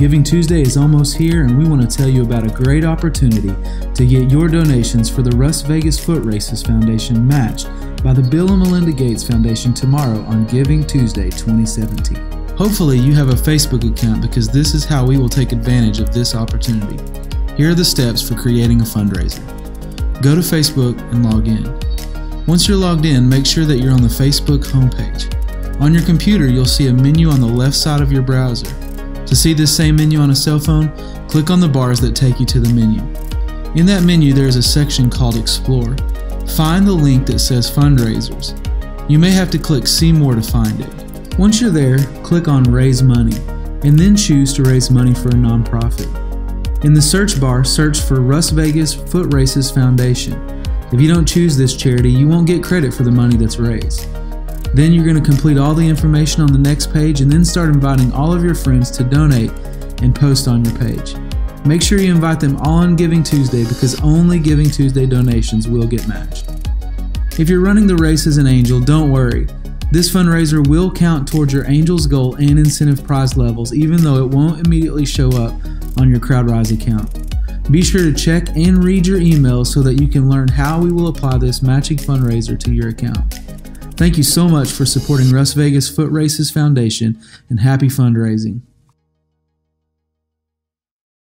Giving Tuesday is almost here, and we want to tell you about a great opportunity to get your donations for the Russ Vegas Foot Races Foundation matched by the Bill and Melinda Gates Foundation tomorrow on Giving Tuesday 2017. Hopefully, you have a Facebook account because this is how we will take advantage of this opportunity. Here are the steps for creating a fundraiser. Go to Facebook and log in. Once you're logged in, make sure that you're on the Facebook homepage. On your computer, you'll see a menu on the left side of your browser. To see this same menu on a cell phone, click on the bars that take you to the menu. In that menu, there is a section called Explore. Find the link that says Fundraisers. You may have to click See More to find it. Once you're there, click on Raise Money, and then choose to raise money for a nonprofit. In the search bar, search for Russ Vegas Foot Races Foundation. If you don't choose this charity, you won't get credit for the money that's raised. Then you're going to complete all the information on the next page and then start inviting all of your friends to donate and post on your page. Make sure you invite them all on Giving Tuesday because only Giving Tuesday donations will get matched. If you're running the race as an angel, don't worry. This fundraiser will count towards your Angels goal and incentive prize levels, even though it won't immediately show up on your CrowdRise account. Be sure to check and read your email so that you can learn how we will apply this matching fundraiser to your account. Thank you so much for supporting Russ Vegas Foot Races Foundation and happy fundraising.